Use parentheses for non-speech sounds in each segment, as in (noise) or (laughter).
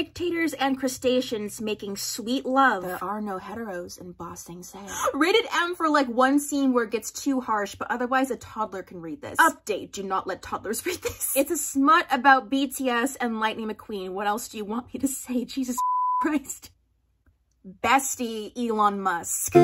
Dictators and crustaceans making sweet love. There are no heteros in Ba Sing Se. Rated M for like one scene where it gets too harsh, but otherwise a toddler can read this. Update, do not let toddlers (laughs) read this. It's a smut about BTS and Lightning McQueen. What else do you want me to say? (laughs) Jesus Christ. Bestie Elon Musk.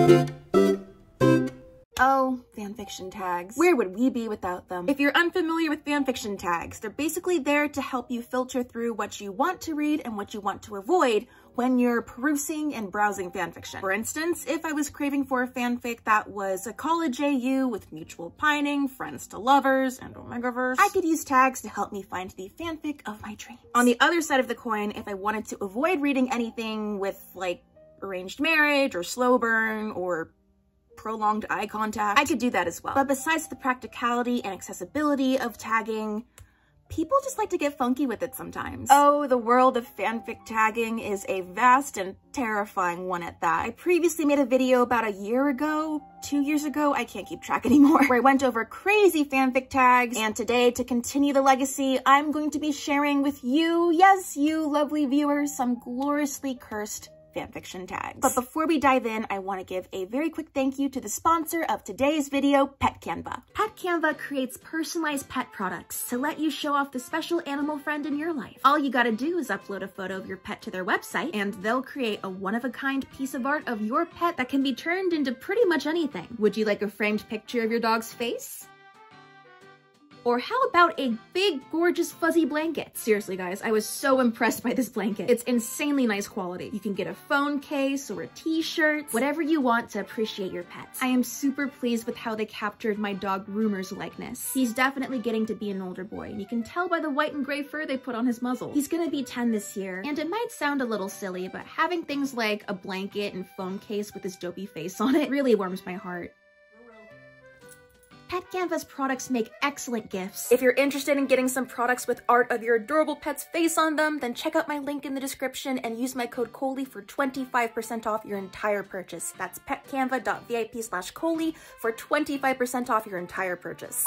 Oh, fanfiction tags. Where would we be without them? If you're unfamiliar with fanfiction tags, they're basically there to help you filter through what you want to read and what you want to avoid when you're perusing and browsing fanfiction. For instance, if I was craving for a fanfic that was a college AU with mutual pining, friends to lovers, and Omegaverse, I could use tags to help me find the fanfic of my dreams. On the other side of the coin, if I wanted to avoid reading anything with like arranged marriage or slow burn or prolonged eye contact. I could do that as well. But besides the practicality and accessibility of tagging, people just like to get funky with it sometimes. Oh, the world of fanfic tagging is a vast and terrifying one at that. I previously made a video about a year ago, two years ago, I can't keep track (laughs) anymore, where I went over crazy fanfic tags. And today, to continue the legacy, I'm going to be sharing with you, yes, you lovely viewers, some gloriously cursed fanfiction tags. But before we dive in, I want to give a very quick thank you to the sponsor of today's video, Pet Canva. Pet Canva creates personalized pet products to let you show off the special animal friend in your life. All you gotta do is upload a photo of your pet to their website, and they'll create a one-of-a-kind piece of art of your pet that can be turned into pretty much anything. Would you like a framed picture of your dog's face? Or how about a big, gorgeous, fuzzy blanket? Seriously, guys, I was so impressed by this blanket. It's insanely nice quality. You can get a phone case or a t-shirt, whatever you want to appreciate your pets. I am super pleased with how they captured my dog Rumor's likeness. He's definitely getting to be an older boy, and you can tell by the white and gray fur they put on his muzzle. He's gonna be 10 this year, and it might sound a little silly, but having things like a blanket and phone case with his dopey face on it really warms my heart. Pet Canva's products make excellent gifts. If you're interested in getting some products with art of your adorable pet's face on them, then check out my link in the description and use my code COLEY for 25% off your entire purchase. That's petcanva.vip slash COLEY for 25% off your entire purchase.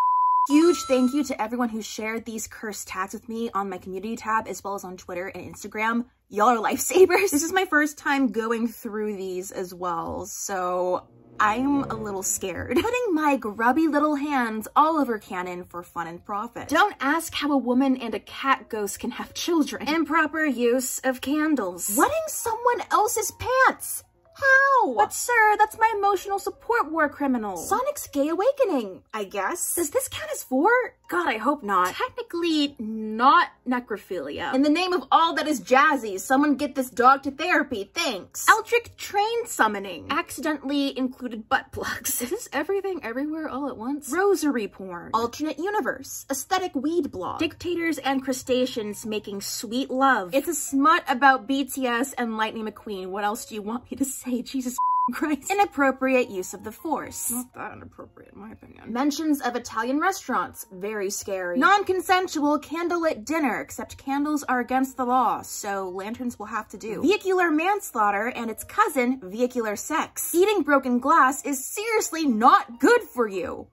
Huge thank you to everyone who shared these cursed tags with me on my community tab as well as on Twitter and Instagram. Y'all are lifesavers. (laughs) This is my first time going through these as well, so I'm a little scared. Putting my grubby little hands all over canon for fun and profit. Don't ask how a woman and a cat ghost can have children. Improper use of candles. Wetting someone else's pants. How? But sir, that's my emotional support war criminal. Sonic's gay awakening, I guess. Does this count as four? God, I hope not. Technically, not necrophilia. In the name of all that is jazzy, someone get this dog to therapy, thanks. Eldritch train summoning. Accidentally included butt plugs. Is this everything everywhere all at once? Rosary porn. Alternate universe. Aesthetic weed blog. Dictators and crustaceans making sweet love. It's a smut about BTS and Lightning McQueen. What else do you want me to say? Jesus (laughs) Christ. Inappropriate use of the force. Not that inappropriate, in my opinion. Mentions of Italian restaurants. Very scary. Non-consensual candlelit dinner, except candles are against the law, so lanterns will have to do. Vehicular manslaughter and its cousin, vehicular sex. Eating broken glass is seriously not good for you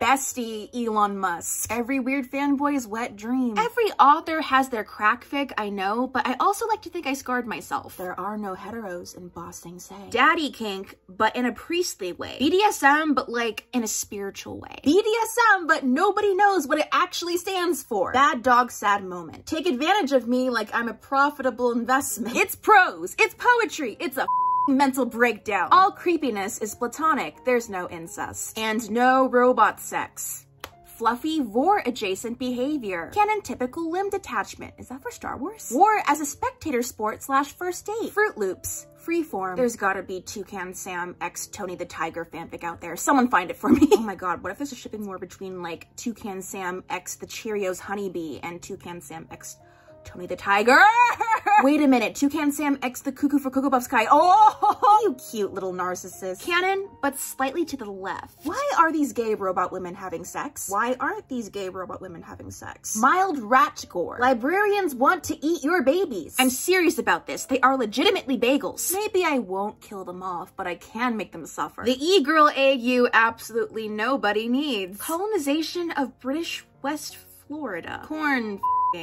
bestie Elon Musk. Every weird fanboy's wet dream. Every author has their crack fic, I know, but I also like to think I scarred myself. There are no heteros in Ba Sing Se. Daddy kink, but in a priestly way. BDSM, but like in a spiritual way. BDSM, but nobody knows what it actually stands for. Bad dog sad moment. Take advantage of me like I'm a profitable investment. It's prose, it's poetry, it's a mental breakdown. All creepiness is platonic. There's no incest. And no robot sex. Fluffy vore adjacent behavior. Canon typical limb detachment. Is that for Star Wars? War as a spectator sport slash first date. Fruit Loops. Freeform. There's gotta be Toucan Sam x Tony the Tiger fanfic out there. Someone find it for me. oh my god, what if there's a shipping war between like Toucan Sam x the Cheerios Honeybee and Toucan Sam x Tony the Tiger. (laughs) Wait a minute, Toucan Sam X the Cuckoo for Cocoa Puffs Kai. Oh, (laughs) you cute little narcissist. Canon, but slightly to the left. Why are these gay robot women having sex? Why aren't these gay robot women having sex? Mild rat gore. Librarians want to eat your babies. I'm serious about this. They are legitimately bagels. Maybe I won't kill them off, but I can make them suffer. The e-girl AU absolutely nobody needs. Colonization of British West Florida. Corn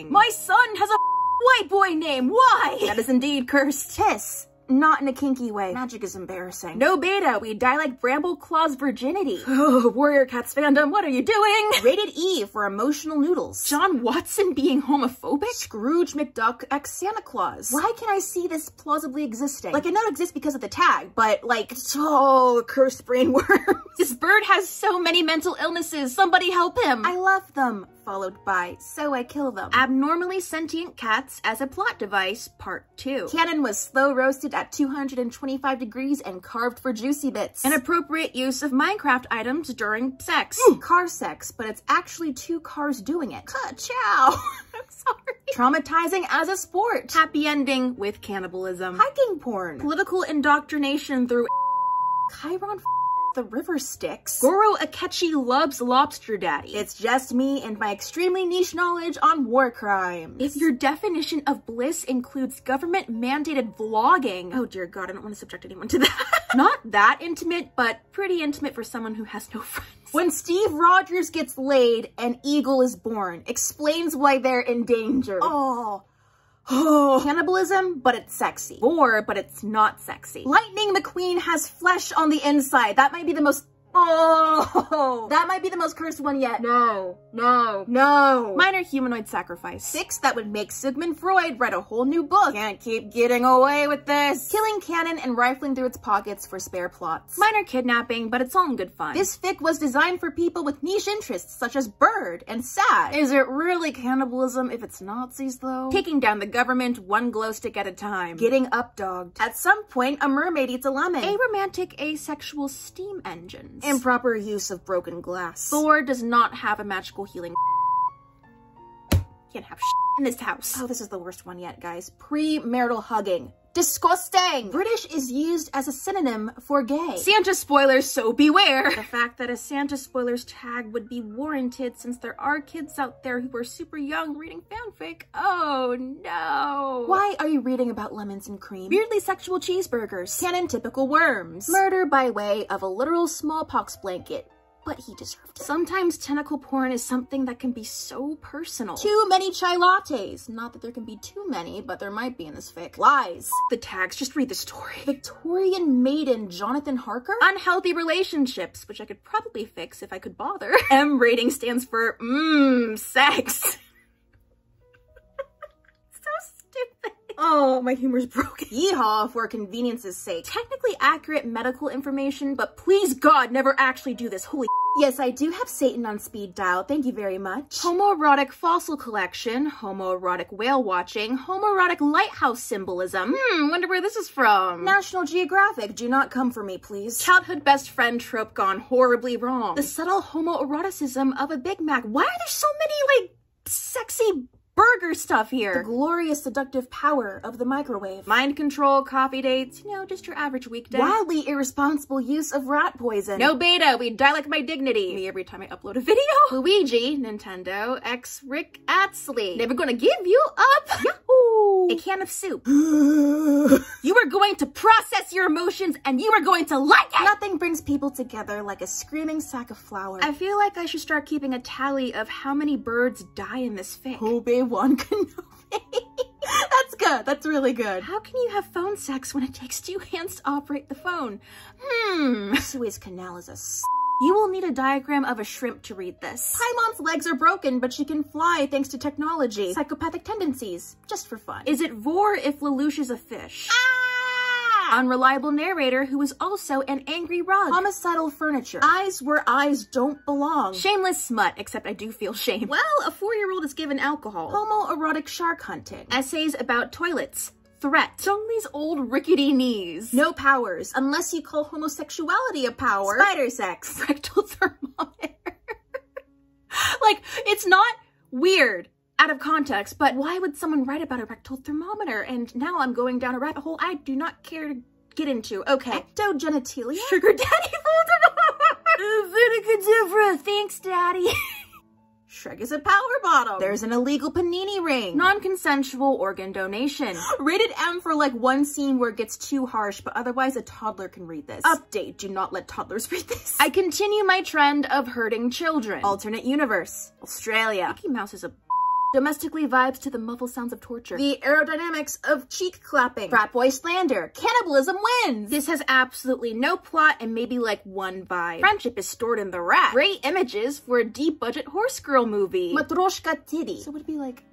my son has a (laughs) White boy name, why? That is indeed cursed. Tiss. Not in a kinky way. Magic is embarrassing. No beta, we die like Brambleclaw's virginity. (laughs) Oh, Warrior Cats fandom, what are you doing? Rated E for emotional noodles. John Watson being homophobic? Scrooge McDuck ex Santa Claus. Why can I see this plausibly existing? Like, I know it exists because of the tag, but like, oh, cursed brain worm. (laughs) this bird has so many mental illnesses. Somebody help him. I love them followed by So I Kill Them. Abnormally Sentient Cats as a Plot Device, Part 2. Canon was slow roasted at 225 degrees and carved for juicy bits. An appropriate use of Minecraft items during sex. Car sex, but it's actually two cars doing it. Ka-chow! (laughs) I'm sorry. Traumatizing as a sport. Happy ending with cannibalism. Hiking porn. Political indoctrination through Chiron the river Styx. Goro Akechi loves Lobster Daddy. It's just me and my extremely niche knowledge on war crimes. If your definition of bliss includes government mandated vlogging, oh dear god, I don't want to subject anyone to that. (laughs) Not that intimate, but pretty intimate for someone who has no (laughs) friends. When Steve Rogers gets laid, an eagle is born. Explains why they're in danger. Oh. Oh, cannibalism, but it's sexy. Or, but it's not sexy. Lightning McQueen has flesh on the inside. That might be the most Oh, that might be the most cursed one yet. No, no, no. Minor humanoid sacrifice. Six, that would make Sigmund Freud write a whole new book. Can't keep getting away with this. Killing Canon and rifling through its pockets for spare plots. Minor kidnapping, but it's all in good fun. This fic was designed for people with niche interests such as bird and sad. Is it really cannibalism if it's Nazis though? Taking down the government one glow stick at a time. Getting updogged. At some point, a mermaid eats a lemon. A romantic asexual steam engine. Improper use of broken glass. Thor does not have a magical healing. Can't have in this house. Oh, this is the worst one yet, guys. Premarital hugging. Disgusting! British is used as a synonym for gay. Santa spoilers, so beware! The fact that a Santa spoilers tag would be warranted since there are kids out there who are super young reading fanfic. Oh no! Why are you reading about lemons and cream? Weirdly sexual cheeseburgers. Canon typical worms. Murder by way of a literal smallpox blanket but he deserved it. Sometimes tentacle porn is something that can be so personal. Too many chai lattes. Not that there can be too many, but there might be in this fic. Lies. The tags, just read the story. Victorian maiden Jonathan Harker? Unhealthy relationships, which I could probably fix if I could bother. (laughs) M rating stands for mmm, sex. Oh, my humor's (laughs) broken. Yeehaw for convenience's sake. Technically accurate medical information, but please God, never actually do this. Holy (laughs) Yes, I do have Satan on speed dial. Thank you very much. Homoerotic fossil collection, homoerotic whale watching, homoerotic lighthouse symbolism. Hmm, wonder where this is from. National Geographic, do not come for me, please. Childhood best friend trope gone horribly wrong. The subtle homoeroticism of a Big Mac. Why are there so many, like, sexy burger stuff here. The glorious seductive power of the microwave. Mind control, coffee dates, you know, just your average weekday. Wildly irresponsible use of rat poison. No beta, we die like my dignity. Me every time I upload a video. Luigi, Nintendo, X Rick Astley. Never gonna give you up. Yahoo! A can of soup. (gasps) you are going to process your emotions and you are going to like it. Nothing brings people together like a screaming sack of flour. I feel like I should start keeping a tally of how many birds die in this fic. Obi-Wan Kenobi. (laughs) That's good. That's really good. How can you have phone sex when it takes two hands to operate the phone? Hmm. Suez Canal is a you will need a diagram of a shrimp to read this. Paimon's legs are broken, but she can fly thanks to technology. Psychopathic tendencies, just for fun. Is it vore if Lelouch is a fish? Ah! Unreliable narrator who is also an angry rug. Homicidal furniture. Eyes where eyes don't belong. Shameless smut, except I do feel shame. Well, a four-year-old is given alcohol. Homoerotic shark hunting. Essays about toilets threat. Zhongli's old rickety knees. No powers, unless you call homosexuality a power. Spider sex. (laughs) Rectal thermometer. (laughs) like, it's not weird out of context, but why would someone write about a rectal thermometer? And now I'm going down a rabbit hole I do not care to get into. Okay. Ectogenitalia? Sugar daddy Voldemort! Thanks, daddy. (laughs) Shrek is a power bottom. There's an illegal panini ring. Non-consensual organ donation. (gasps) Rated M for like one scene where it gets too harsh, but otherwise a toddler can read this. Update, do not let toddlers (laughs) read this. I continue my trend of hurting children. Alternate universe. Australia. Mickey Mouse is a Domestically vibes to the muffled sounds of torture. The aerodynamics of cheek clapping. Frat boy slander. Cannibalism wins. This has absolutely no plot and maybe like one vibe. Friendship is stored in the rat. Great images for a deep budget horse girl movie. Matroshka titty. So it would it be like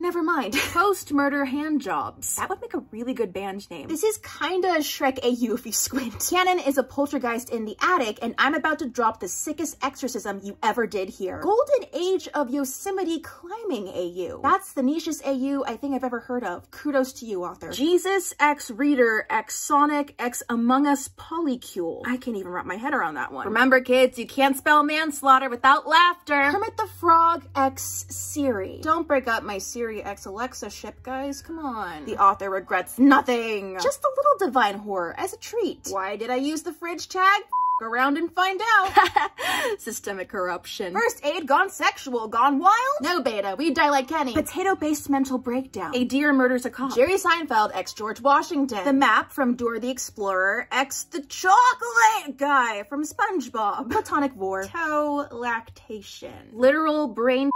Never mind. (laughs) Post-murder hand jobs. That would make a really good band name. This is kinda Shrek AU if you squint. (laughs) Canon is a poltergeist in the attic, and I'm about to drop the sickest exorcism you ever did here. Golden Age of Yosemite Climbing AU. That's the nichest AU I think I've ever heard of. Kudos to you, author. Jesus X Reader X Sonic X Among Us Polycule. I can't even wrap my head around that one. Remember kids, you can't spell manslaughter without laughter. Kermit the Frog X Siri. Don't break up my Siri Siri X Alexa ship, guys. Come on. The author regrets nothing. Just a little divine horror as a treat. Why did I use the fridge tag? around and find out. (laughs) Systemic corruption. First aid gone sexual, gone wild? No, Beta, we die like Kenny. Potato-based mental breakdown. A deer murders a cop. Jerry Seinfeld ex George Washington. The map from Dora the Explorer ex the chocolate guy from SpongeBob. Platonic war. Toe lactation. Literal brain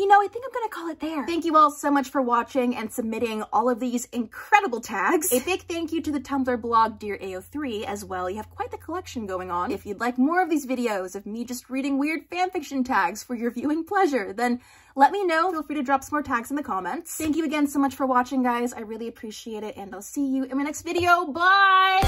you know, I think I'm gonna call it there. Thank you all so much for watching and submitting all of these incredible tags. A big thank you to the Tumblr blog Dear AO3 as well. You have quite the collection going on. If you'd like more of these videos of me just reading weird fanfiction tags for your viewing pleasure, then let me know. Feel free to drop some more tags in the comments. Thank you again so much for watching, guys. I really appreciate it, and I'll see you in my next video. Bye!